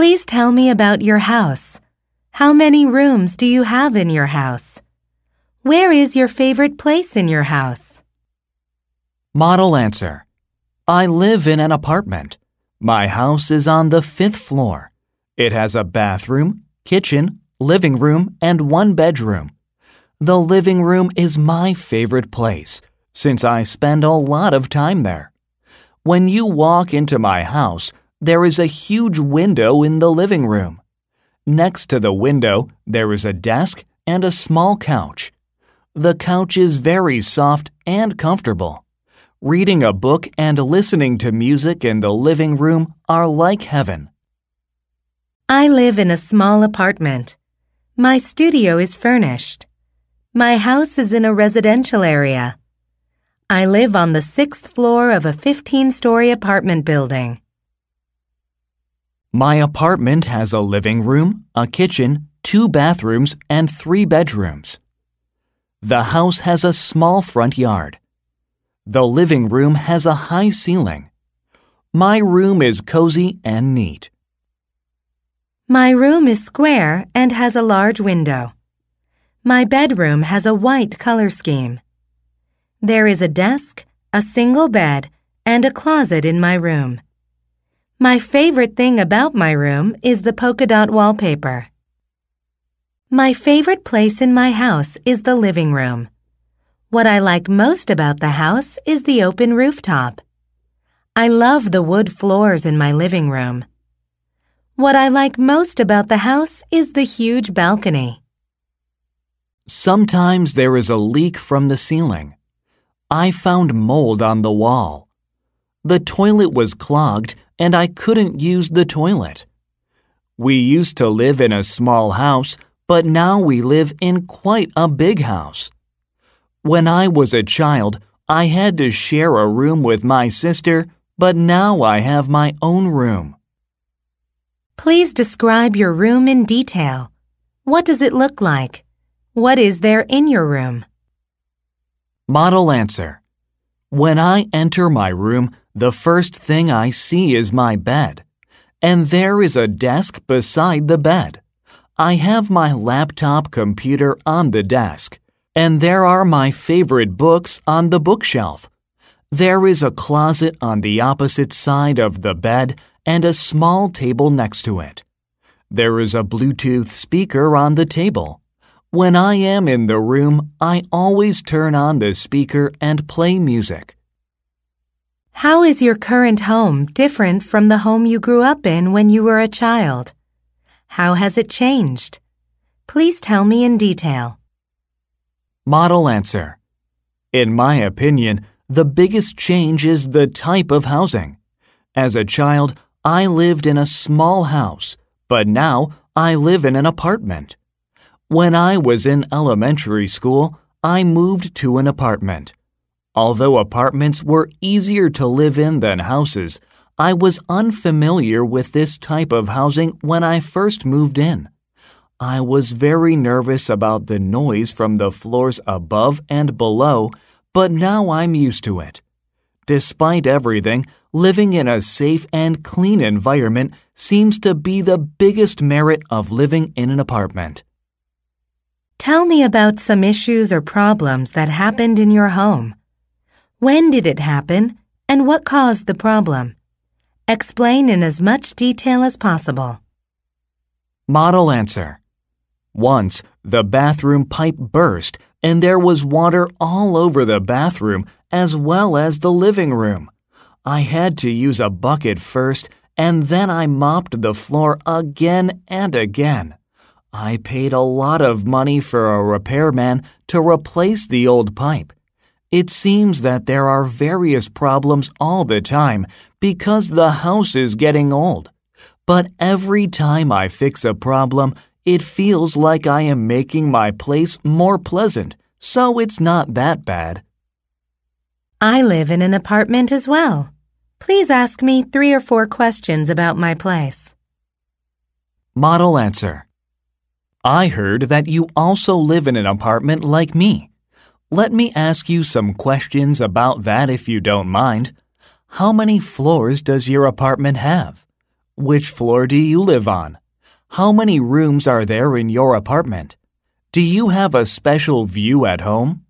Please tell me about your house. How many rooms do you have in your house? Where is your favorite place in your house? Model answer. I live in an apartment. My house is on the fifth floor. It has a bathroom, kitchen, living room, and one bedroom. The living room is my favorite place since I spend a lot of time there. When you walk into my house, there is a huge window in the living room. Next to the window, there is a desk and a small couch. The couch is very soft and comfortable. Reading a book and listening to music in the living room are like heaven. I live in a small apartment. My studio is furnished. My house is in a residential area. I live on the sixth floor of a 15 story apartment building. My apartment has a living room, a kitchen, two bathrooms, and three bedrooms. The house has a small front yard. The living room has a high ceiling. My room is cozy and neat. My room is square and has a large window. My bedroom has a white color scheme. There is a desk, a single bed, and a closet in my room. My favorite thing about my room is the polka dot wallpaper. My favorite place in my house is the living room. What I like most about the house is the open rooftop. I love the wood floors in my living room. What I like most about the house is the huge balcony. Sometimes there is a leak from the ceiling. I found mold on the wall. The toilet was clogged and I couldn't use the toilet. We used to live in a small house, but now we live in quite a big house. When I was a child, I had to share a room with my sister, but now I have my own room. Please describe your room in detail. What does it look like? What is there in your room? Model answer. When I enter my room, the first thing I see is my bed. And there is a desk beside the bed. I have my laptop computer on the desk. And there are my favorite books on the bookshelf. There is a closet on the opposite side of the bed and a small table next to it. There is a Bluetooth speaker on the table. When I am in the room, I always turn on the speaker and play music. How is your current home different from the home you grew up in when you were a child? How has it changed? Please tell me in detail. Model answer. In my opinion, the biggest change is the type of housing. As a child, I lived in a small house, but now I live in an apartment. When I was in elementary school, I moved to an apartment. Although apartments were easier to live in than houses, I was unfamiliar with this type of housing when I first moved in. I was very nervous about the noise from the floors above and below, but now I'm used to it. Despite everything, living in a safe and clean environment seems to be the biggest merit of living in an apartment. Tell me about some issues or problems that happened in your home. When did it happen and what caused the problem? Explain in as much detail as possible. Model answer. Once, the bathroom pipe burst and there was water all over the bathroom as well as the living room. I had to use a bucket first, and then I mopped the floor again and again. I paid a lot of money for a repairman to replace the old pipe. It seems that there are various problems all the time because the house is getting old. But every time I fix a problem, it feels like I am making my place more pleasant, so it's not that bad. I live in an apartment as well. Please ask me three or four questions about my place. Model answer. I heard that you also live in an apartment like me. Let me ask you some questions about that if you don't mind. How many floors does your apartment have? Which floor do you live on? How many rooms are there in your apartment? Do you have a special view at home?